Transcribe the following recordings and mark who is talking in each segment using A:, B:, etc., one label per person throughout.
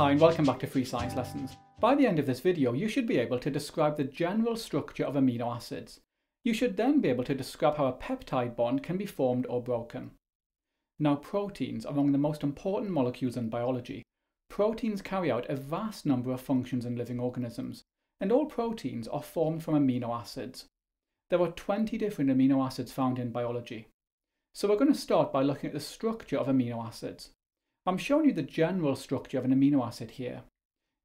A: Hi and welcome back to Free Science Lessons. By the end of this video you should be able to describe the general structure of amino acids. You should then be able to describe how a peptide bond can be formed or broken. Now proteins are among the most important molecules in biology. Proteins carry out a vast number of functions in living organisms, and all proteins are formed from amino acids. There are 20 different amino acids found in biology. So we're going to start by looking at the structure of amino acids. I'm showing you the general structure of an amino acid here.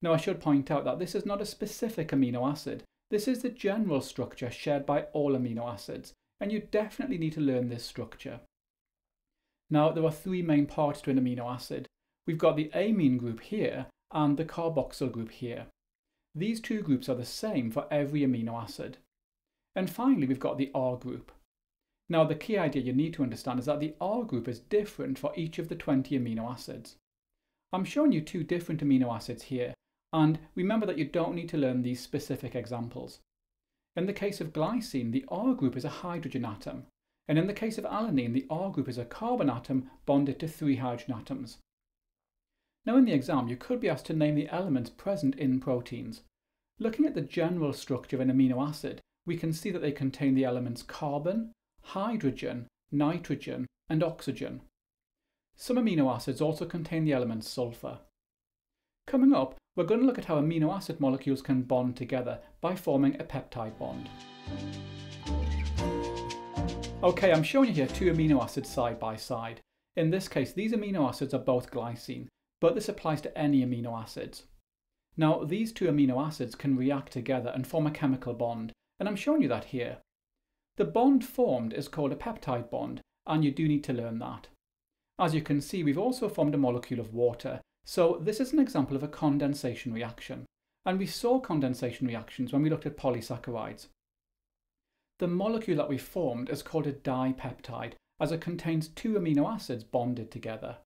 A: Now I should point out that this is not a specific amino acid, this is the general structure shared by all amino acids, and you definitely need to learn this structure. Now there are three main parts to an amino acid. We've got the amine group here and the carboxyl group here. These two groups are the same for every amino acid. And finally we've got the R group. Now the key idea you need to understand is that the R group is different for each of the 20 amino acids. I'm showing you two different amino acids here, and remember that you don't need to learn these specific examples. In the case of glycine, the R group is a hydrogen atom, and in the case of alanine, the R group is a carbon atom bonded to three hydrogen atoms. Now in the exam, you could be asked to name the elements present in proteins. Looking at the general structure of an amino acid, we can see that they contain the elements carbon, hydrogen, nitrogen, and oxygen. Some amino acids also contain the element sulfur. Coming up, we're going to look at how amino acid molecules can bond together by forming a peptide bond. Okay, I'm showing you here two amino acids side by side. In this case, these amino acids are both glycine, but this applies to any amino acids. Now, these two amino acids can react together and form a chemical bond, and I'm showing you that here. The bond formed is called a peptide bond, and you do need to learn that. As you can see, we've also formed a molecule of water, so this is an example of a condensation reaction. And we saw condensation reactions when we looked at polysaccharides. The molecule that we formed is called a dipeptide, as it contains two amino acids bonded together.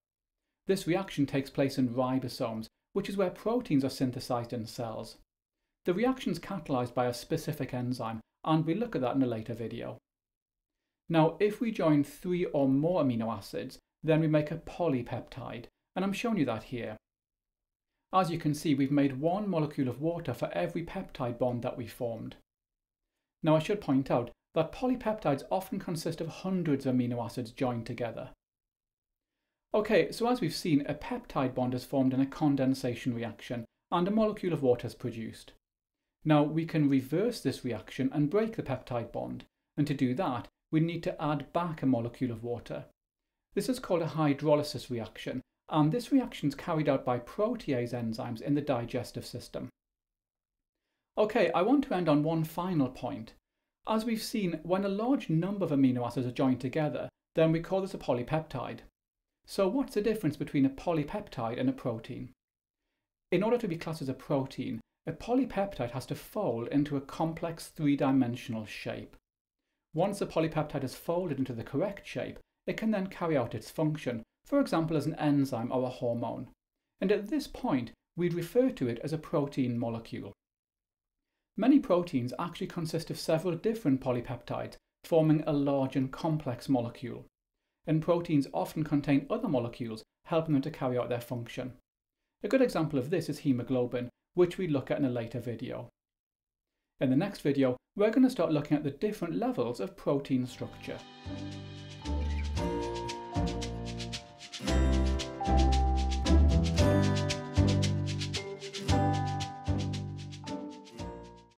A: This reaction takes place in ribosomes, which is where proteins are synthesized in cells. The reaction is catalyzed by a specific enzyme, and we'll look at that in a later video. Now, if we join three or more amino acids, then we make a polypeptide, and I'm showing you that here. As you can see, we've made one molecule of water for every peptide bond that we formed. Now I should point out that polypeptides often consist of hundreds of amino acids joined together. Okay, so as we've seen, a peptide bond is formed in a condensation reaction, and a molecule of water is produced. Now we can reverse this reaction and break the peptide bond, and to do that we need to add back a molecule of water. This is called a hydrolysis reaction, and this reaction is carried out by protease enzymes in the digestive system. Okay, I want to end on one final point. As we've seen, when a large number of amino acids are joined together, then we call this a polypeptide. So what's the difference between a polypeptide and a protein? In order to be classed as a protein, a polypeptide has to fold into a complex three-dimensional shape. Once the polypeptide is folded into the correct shape, it can then carry out its function, for example as an enzyme or a hormone. And at this point, we'd refer to it as a protein molecule. Many proteins actually consist of several different polypeptides, forming a large and complex molecule. And proteins often contain other molecules, helping them to carry out their function. A good example of this is hemoglobin, which we look at in a later video. In the next video, we're going to start looking at the different levels of protein structure.